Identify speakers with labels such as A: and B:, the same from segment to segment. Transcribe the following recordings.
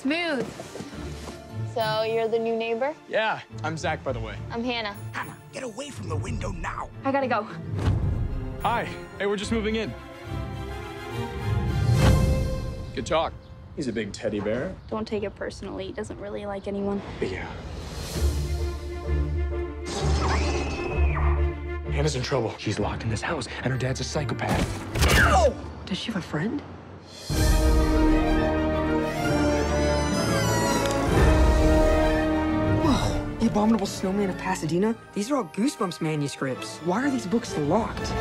A: Smooth.
B: So you're the new neighbor?
C: Yeah, I'm Zach, by the way.
B: I'm Hannah.
D: Hannah, get away from the window now.
A: I gotta go.
C: Hi. Hey, we're just moving in. Good talk. He's a big teddy bear.
A: Don't take it personally. He doesn't really like anyone.
C: Yeah. Hannah's in trouble. She's locked in this house, and her dad's a psychopath.
E: Does she have a friend? Whoa, the Abominable Snowman of Pasadena? These are all Goosebumps manuscripts. Why are these books locked?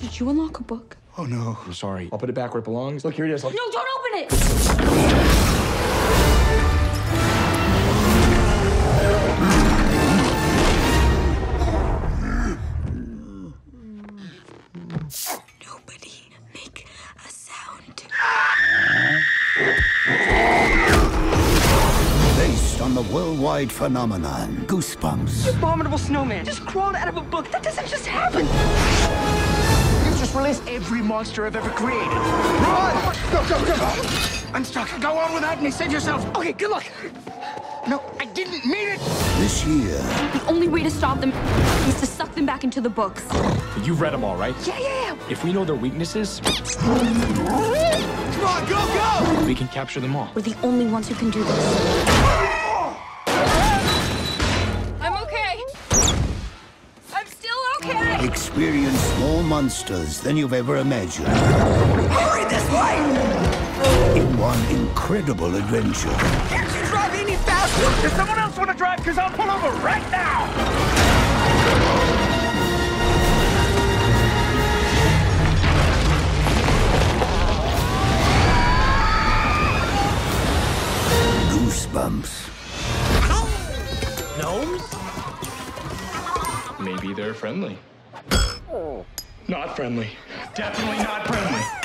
A: Did you unlock a book?
D: Oh no.
C: I'm sorry. I'll put it back where it belongs. Look, here it is. Look.
A: No, don't open it!
D: worldwide phenomenon, Goosebumps.
E: Abominable Snowman just crawled out of a book. That doesn't just happen.
D: You've just released every monster I've ever created. Run! Go, go, go! I'm stuck. Go on without me. Save yourself.
E: Okay, good luck.
D: No, I didn't mean it. This year,
A: The only way to stop them is to suck them back into the books.
C: You've read them all, right?
E: Yeah, yeah, yeah.
C: If we know their weaknesses,
D: come on, go, go!
C: we can capture them all.
A: We're the only ones who can do this.
D: Experience more monsters than you've ever imagined. Hurry this way! In one incredible adventure.
E: Can't you drive any faster?
D: Does someone else want to drive? Because I'll pull over right now! Goosebumps.
C: Gnomes? Maybe they're friendly. Not friendly. Definitely not friendly.